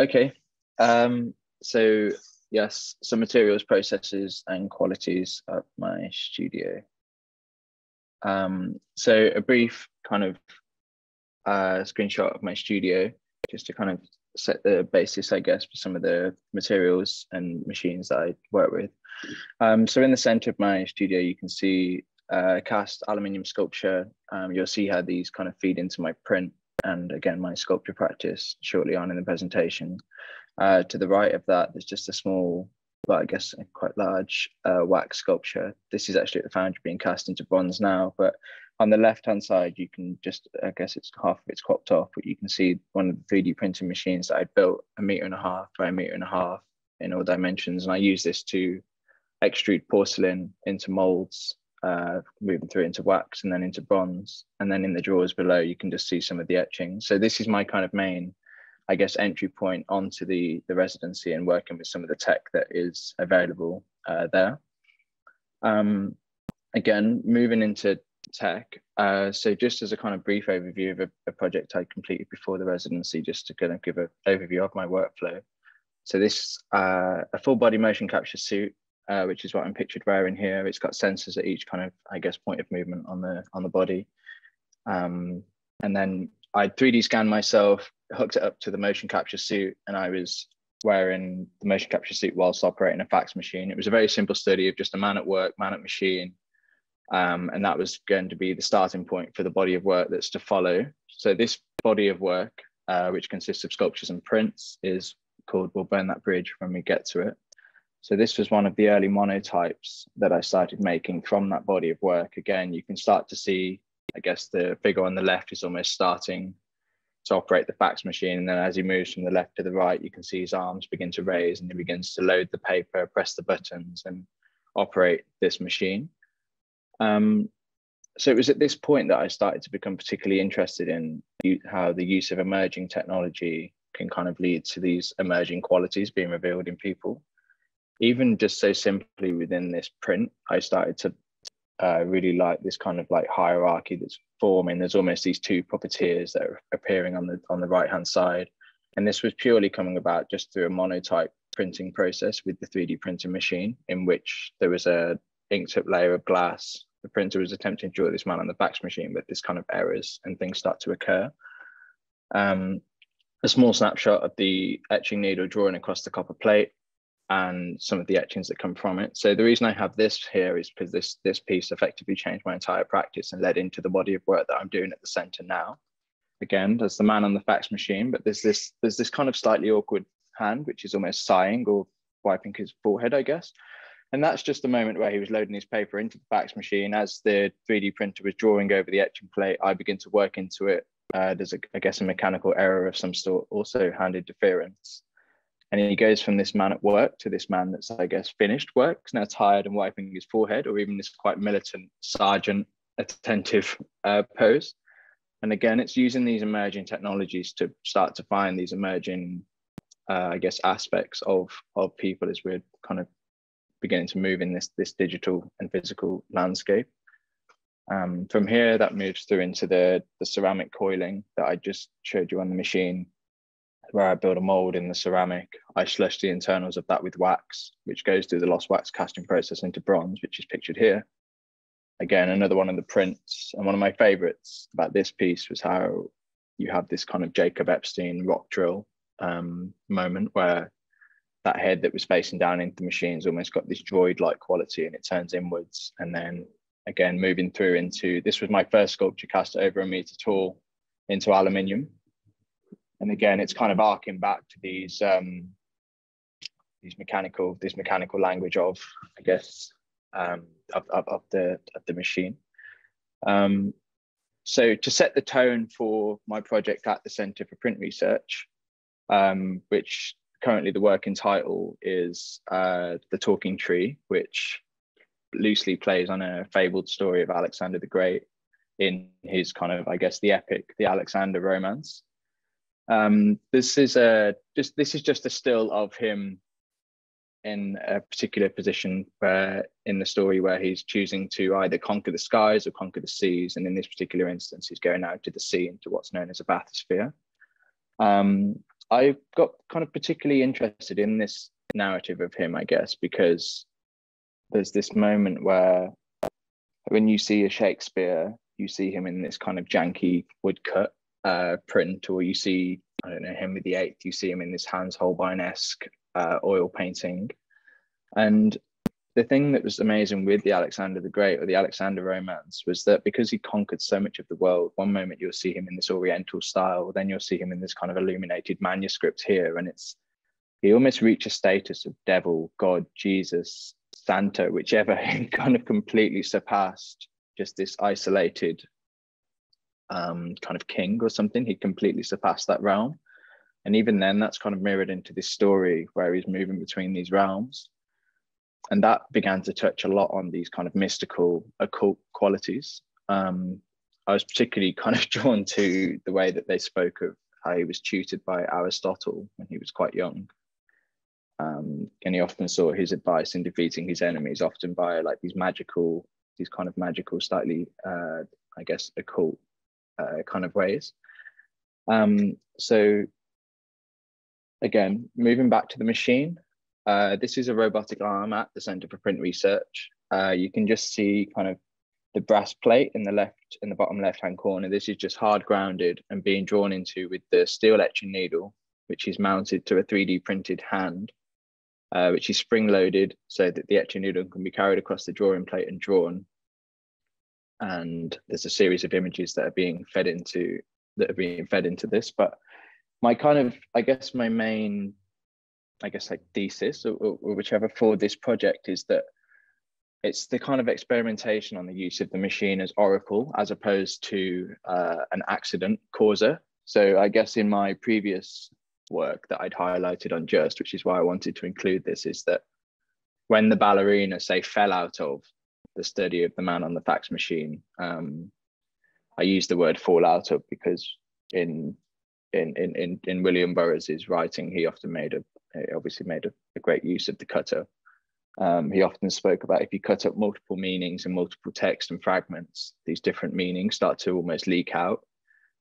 Okay. Um, so yes, some materials, processes, and qualities at my studio. Um, so a brief kind of uh, screenshot of my studio, just to kind of set the basis, I guess, for some of the materials and machines that I work with. Um, so in the center of my studio, you can see uh, cast aluminium sculpture. Um, you'll see how these kind of feed into my print and again, my sculpture practice shortly on in the presentation. Uh, to the right of that, there's just a small, but I guess quite large uh, wax sculpture. This is actually at the foundry being cast into bronze now, but on the left hand side, you can just, I guess it's half of it's cropped off, but you can see one of the 3D printing machines that I built a meter and a half by a meter and a half in all dimensions. And I use this to extrude porcelain into molds uh, moving through into wax and then into bronze. And then in the drawers below, you can just see some of the etching. So this is my kind of main, I guess, entry point onto the, the residency and working with some of the tech that is available uh, there. Um, again, moving into tech. Uh, so just as a kind of brief overview of a, a, project I completed before the residency, just to kind of give an overview of my workflow. So this, uh, a full body motion capture suit uh, which is what I'm pictured wearing here. It's got sensors at each kind of, I guess, point of movement on the on the body. Um, and then I 3D scanned myself, hooked it up to the motion capture suit, and I was wearing the motion capture suit whilst operating a fax machine. It was a very simple study of just a man at work, man at machine. Um, and that was going to be the starting point for the body of work that's to follow. So this body of work, uh, which consists of sculptures and prints, is called We'll Burn That Bridge when we get to it. So this was one of the early monotypes that I started making from that body of work. Again, you can start to see, I guess the figure on the left is almost starting to operate the fax machine. And then as he moves from the left to the right, you can see his arms begin to raise and he begins to load the paper, press the buttons and operate this machine. Um, so it was at this point that I started to become particularly interested in how the use of emerging technology can kind of lead to these emerging qualities being revealed in people even just so simply within this print, I started to uh, really like this kind of like hierarchy that's forming. There's almost these two puppeteers that are appearing on the on the right hand side, and this was purely coming about just through a monotype printing process with the 3D printing machine, in which there was a inked up layer of glass. The printer was attempting to draw this man on the fax machine, but this kind of errors and things start to occur. Um, a small snapshot of the etching needle drawing across the copper plate and some of the etchings that come from it. So the reason I have this here is because this this piece effectively changed my entire practice and led into the body of work that I'm doing at the center now. Again, there's the man on the fax machine, but there's this there's this kind of slightly awkward hand, which is almost sighing or wiping his forehead, I guess. And that's just the moment where he was loading his paper into the fax machine. As the 3D printer was drawing over the etching plate, I begin to work into it. Uh, there's, a, I guess, a mechanical error of some sort, also hand interference. And he goes from this man at work to this man that's, I guess, finished work, now tired and wiping his forehead, or even this quite militant sergeant attentive uh, pose. And again, it's using these emerging technologies to start to find these emerging, uh, I guess, aspects of of people as we're kind of beginning to move in this this digital and physical landscape. Um, from here, that moves through into the the ceramic coiling that I just showed you on the machine, where I build a mold in the ceramic. I slush the internals of that with wax, which goes through the lost wax casting process into bronze, which is pictured here. Again, another one of the prints. And one of my favorites about this piece was how you have this kind of Jacob Epstein rock drill um, moment where that head that was facing down into the machine's almost got this droid-like quality and it turns inwards. And then again, moving through into, this was my first sculpture cast over a meter tall into aluminium and again it's kind of arcing back to these um, these mechanical this mechanical language of i guess um, of, of, of, the of the machine. Um, so to set the tone for my project at the center for print research um, which currently the working title is uh, the talking tree which loosely plays on a fabled story of alexander the great in his kind of i guess the epic the alexander romance um, this is a just this is just a still of him in a particular position where in the story where he's choosing to either conquer the skies or conquer the seas. And in this particular instance he's going out to the sea into what's known as a bathysphere. Um, I got kind of particularly interested in this narrative of him, I guess, because there's this moment where when you see a Shakespeare, you see him in this kind of janky woodcut uh, print, or you see, I don't know, Henry VIII, you see him in this Hans Holbein esque uh, oil painting. And the thing that was amazing with the Alexander the Great or the Alexander romance was that because he conquered so much of the world, one moment you'll see him in this Oriental style, then you'll see him in this kind of illuminated manuscript here. And it's, he almost reached a status of devil, God, Jesus, Santa, whichever, he kind of completely surpassed just this isolated um, kind of king or something. He completely surpassed that realm. And even then, that's kind of mirrored into this story where he's moving between these realms and that began to touch a lot on these kind of mystical occult qualities um, i was particularly kind of drawn to the way that they spoke of how he was tutored by aristotle when he was quite young um, and he often saw his advice in defeating his enemies often by like these magical these kind of magical slightly uh, i guess occult uh, kind of ways um, so again moving back to the machine uh, this is a robotic arm at the Center for Print Research. Uh, you can just see kind of the brass plate in the left, in the bottom left-hand corner. This is just hard grounded and being drawn into with the steel etching needle, which is mounted to a 3D printed hand, uh, which is spring loaded so that the etching needle can be carried across the drawing plate and drawn. And there's a series of images that are being fed into that are being fed into this. But my kind of, I guess my main I guess like thesis or, or, whichever for this project is that it's the kind of experimentation on the use of the machine as oracle as opposed to uh, an accident causer. So I guess in my previous work that I'd highlighted on Just, which is why I wanted to include this, is that when the ballerina say fell out of the study of the man on the fax machine, um, I use the word fall out of because in in in in, in William Burroughs's writing, he often made a obviously made a, a great use of the cut-up. Um, he often spoke about if you cut up multiple meanings and multiple text and fragments, these different meanings start to almost leak out.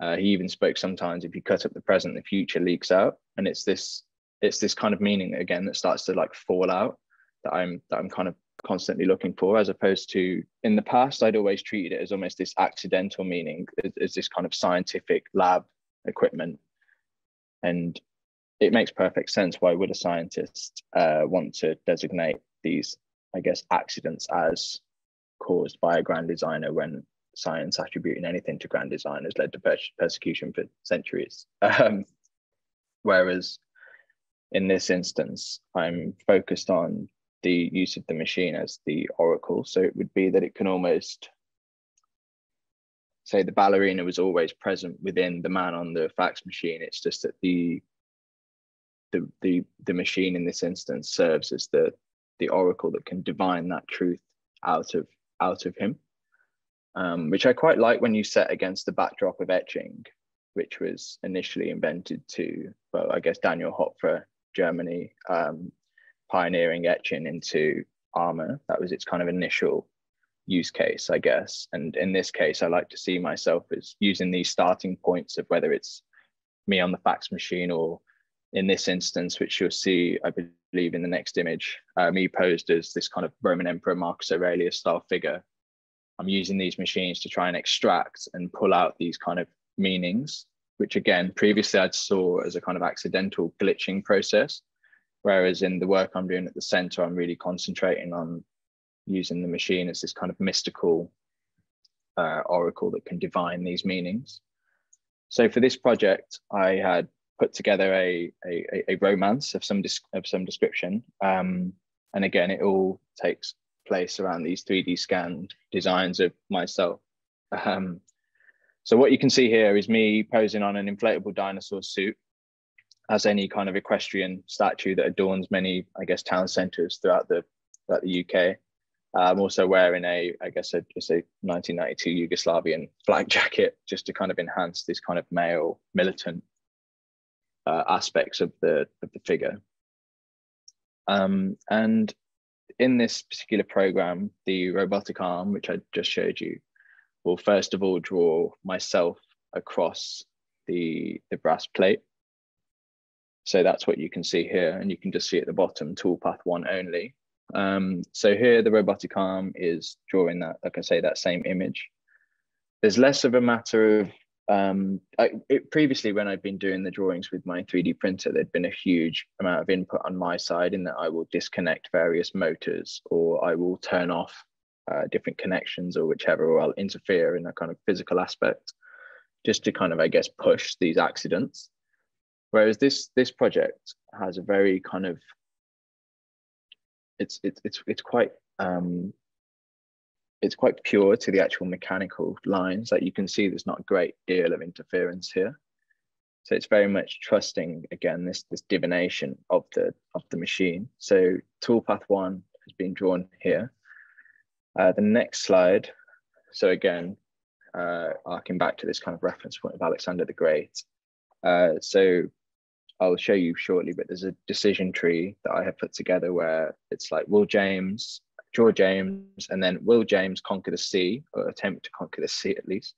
Uh, he even spoke sometimes if you cut up the present, the future leaks out, and it's this it's this kind of meaning again that starts to like fall out that I'm that I'm kind of constantly looking for, as opposed to in the past I'd always treated it as almost this accidental meaning, as, this kind of scientific lab equipment, and it makes perfect sense. Why would a scientist uh, want to designate these, I guess, accidents as caused by a grand designer when science attributing anything to grand design has led to per persecution for centuries? Um, whereas in this instance, I'm focused on the use of the machine as the oracle. So it would be that it can almost say the ballerina was always present within the man on the fax machine. It's just that the the, the, the machine in this instance serves as the, the oracle that can divine that truth out of, out of him, um, which I quite like when you set against the backdrop of etching, which was initially invented to, well, I guess Daniel Hopfer, Germany, um, pioneering etching into armor. That was its kind of initial use case, I guess. And in this case, I like to see myself as using these starting points of whether it's me on the fax machine or in this instance, which you'll see, I believe, in the next image, uh, me posed as this kind of Roman Emperor Marcus Aurelius style figure. I'm using these machines to try and extract and pull out these kind of meanings, which again, previously I'd saw as a kind of accidental glitching process. Whereas in the work I'm doing at the center, I'm really concentrating on using the machine as this kind of mystical uh, oracle that can divine these meanings. So for this project, I had put together a, a, a romance of some, of some description. Um, and again, it all takes place around these 3D scanned designs of myself. Um, so what you can see here is me posing on an inflatable dinosaur suit as any kind of equestrian statue that adorns many, I guess, town centers throughout the, throughout the UK. I'm also wearing a, I guess, a, just a 1992 Yugoslavian flag jacket just to kind of enhance this kind of male militant uh, aspects of the of the figure. Um, and in this particular program, the robotic arm, which I just showed you, will first of all draw myself across the, the brass plate. So that's what you can see here. And you can just see at the bottom, toolpath one only. Um, so here the robotic arm is drawing that, like I say, that same image. There's less of a matter of, um, I, it, previously when I've been doing the drawings with my 3D printer, there'd been a huge amount of input on my side in that I will disconnect various motors or I will turn off uh, different connections or whichever, or I'll interfere in a kind of physical aspect just to kind of, I guess, push these accidents. Whereas this this project has a very kind of it's it's it's it's quite um it's quite pure to the actual mechanical lines. Like you can see there's not a great deal of interference here. So it's very much trusting again this this divination of the of the machine. So toolpath one has been drawn here. Uh, the next slide. So again, uh, arcing back to this kind of reference point of Alexander the Great. Uh, so I'll show you shortly, but there's a decision tree that I have put together where it's like, will James, draw James, and then will James conquer the sea or attempt to conquer the sea at least,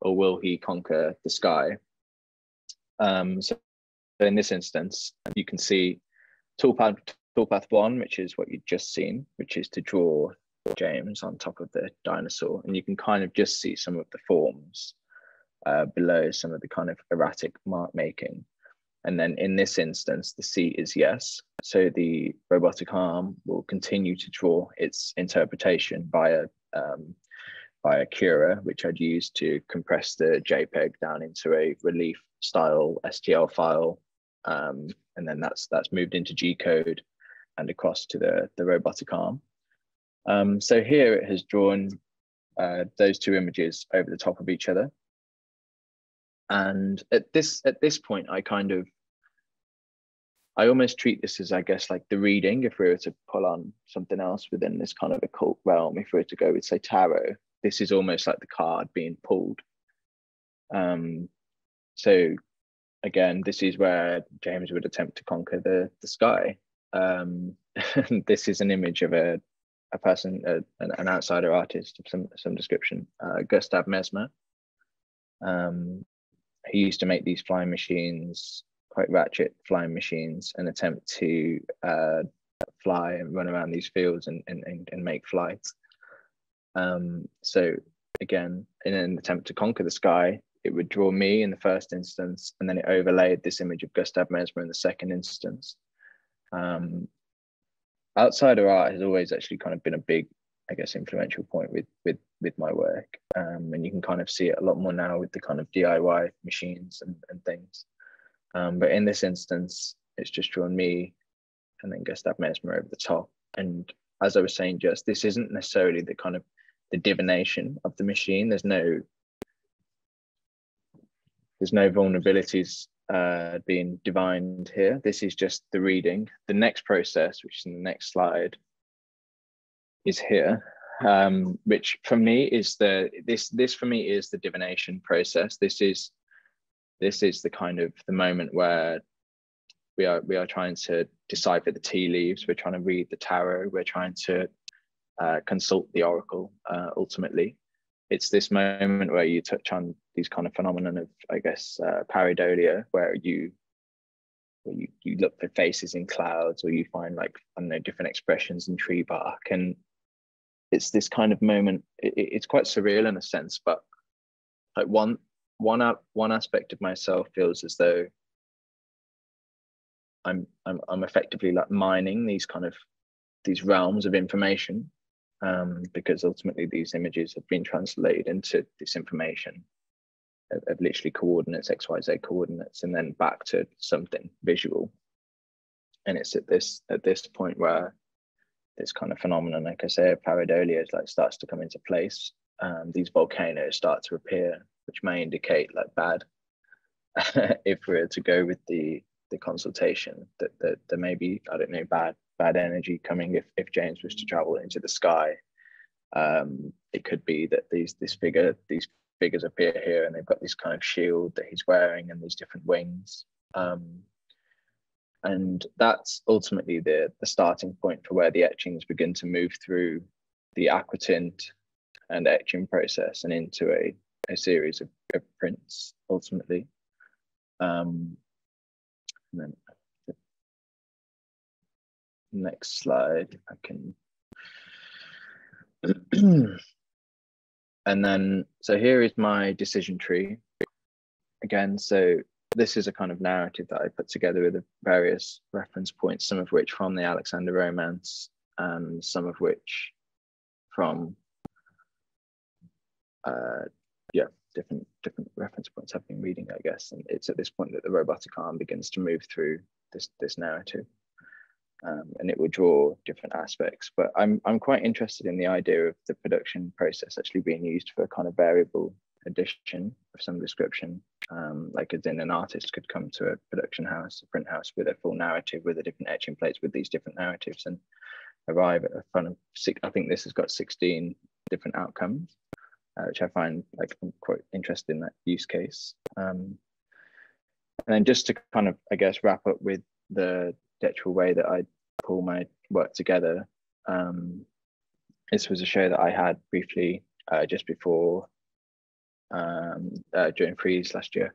or will he conquer the sky? Um, so in this instance, you can see toolpath, toolpath one, which is what you've just seen, which is to draw James on top of the dinosaur. And you can kind of just see some of the forms uh, below some of the kind of erratic mark making. And then in this instance, the sea is yes. So the robotic arm will continue to draw its interpretation via um, via Cura, which I'd use to compress the JPEG down into a relief style STL file. Um, and then that's that's moved into G code and across to the, the robotic arm. Um, so here it has drawn uh, those two images over the top of each other. And at this at this point, I kind of I almost treat this as I guess like the reading. If we were to pull on something else within this kind of occult realm, if we were to go with say tarot, this is almost like the card being pulled. Um, so again, this is where James would attempt to conquer the the sky. Um, this is an image of a a person, a, an, outsider artist of some some description, uh, Gustav Mesmer. Um, he used to make these flying machines, quite ratchet flying machines, and attempt to uh, fly and run around these fields and, and, and make flights. Um, so again, in an attempt to conquer the sky, it would draw me in the first instance, and then it overlaid this image of Gustav Mesmer in the second instance. Um, outsider art has always actually kind of been a big I guess influential point with with with my work, um, and you can kind of see it a lot more now with the kind of DIY machines and, and things. Um, but in this instance, it's just drawn me, and then Gustav Mesmer over the top. And as I was saying, just this isn't necessarily the kind of the divination of the machine. There's no there's no vulnerabilities uh, being divined here. This is just the reading. The next process, which is in the next slide, is here, um, which for me is the this this for me is the divination process. This is this is the kind of the moment where we are we are trying to decipher the tea leaves. We're trying to read the tarot. We're trying to uh, consult the oracle. Uh, ultimately, it's this moment where you touch on these kind of phenomenon of, I guess, uh, pareidolia, where you where you, you look for faces in clouds or you find like I don't know different expressions in tree bark, and it's this kind of moment. It, it's quite surreal in a sense, but like one one one aspect of myself feels as though I'm I'm I'm effectively like mining these kind of these realms of information um, because ultimately these images have been translated into this information of, of literally coordinates, XYZ coordinates, and then back to something visual. And it's at this at this point where this kind of phenomenon, like I say, pareidolia like starts to come into place. Um, these volcanoes start to appear, which may indicate like bad. if we are to go with the the consultation, that, that there may be I don't know bad bad energy coming if, if James was to travel into the sky. Um, it could be that these this figure these figures appear here and they've got this kind of shield that he's wearing and these different wings. Um, and that's ultimately the, the starting point for where the etchings begin to move through the aquatint and etching process and into a, a series of, of prints ultimately. Um, and then next slide, I can. and then, so here is my decision tree. Again, so this is a kind of narrative that I put together with the various reference points, some of which from the Alexander Romance, and some of which from, uh, yeah, different different reference points I've been reading, I guess. And it's at this point that the robotic arm begins to move through this this narrative um, and it will draw different aspects. But I'm, I'm quite interested in the idea of the production process actually being used for a kind of variable edition of some description. Um, like as in an artist could come to a production house, a print house with a full narrative with the different etching plates with these different narratives and arrive at a fun of six, I think this has got 16 different outcomes, uh, which I find like quite interesting that use case. Um, and then just to kind of, I guess, wrap up with the actual way that I pull my work together. Um, this was a show that I had briefly uh, just before um, uh, during Frieze last year.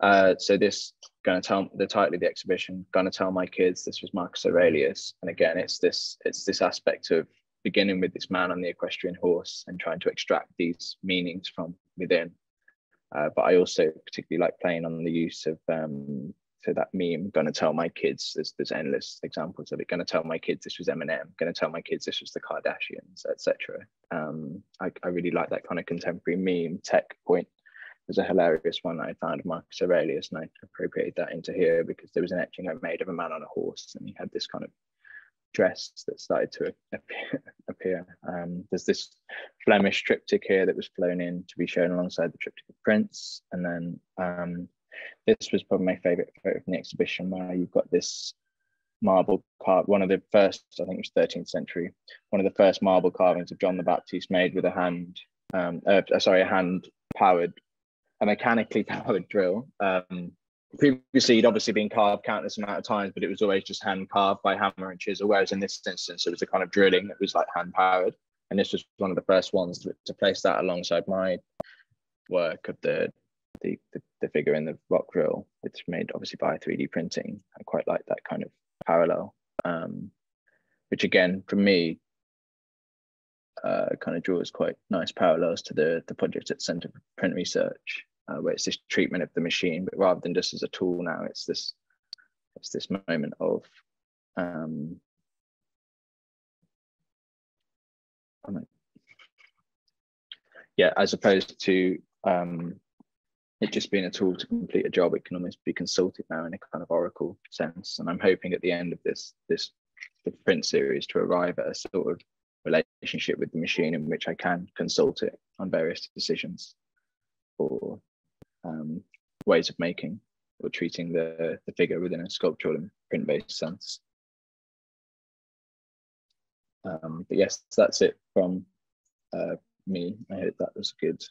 Uh, so this gonna tell the title of the exhibition, gonna tell my kids this was Marcus Aurelius, and again, it's this it's this aspect of beginning with this man on the equestrian horse and trying to extract these meanings from within. Uh, but I also particularly like playing on the use of um, so that meme I'm going to tell my kids there's, there's endless examples of it going to tell my kids this was eminem going to tell my kids this was the kardashians etc um, I, I really like that kind of contemporary meme tech point there's a hilarious one I found Marcus Aurelius, and I appropriated that into here because there was an etching I made of a man on a horse, and he had this kind of dress that started to appear. appear. Um, there's this Flemish triptych here that was flown in to be shown alongside the triptych of prints, and then um, this was probably my favorite photo from the exhibition where you've got this marble carve one of the first i think it was 13th century one of the first marble carvings of john the baptist made with a hand um, uh, sorry a hand powered a mechanically powered drill. Um, previously he'd obviously been carved countless amount of times but it was always just hand carved by hammer and chisel whereas in this instance it was a kind of drilling that was like hand powered. And this was one of the first ones to, to place that alongside my work of the the, the, the figure in the rock drill. It's made obviously by 3D printing. I quite like that kind of parallel, um, which again, for me, uh, kind of draws quite nice parallels to the, the project at Centre for Print Research, uh, where it's this treatment of the machine, but rather than just as a tool now, it's this it's this moment of um, yeah, as opposed to um, it just being a tool to complete a job, it can almost be consulted now in a kind of oracle sense. And I'm hoping at the end of this this the print series to arrive at a sort of relationship with the machine in which I can consult it on various decisions or um, ways of making or treating the, the figure within a sculptural and print-based sense. Um, but yes, that's it from uh, me. I hope that was good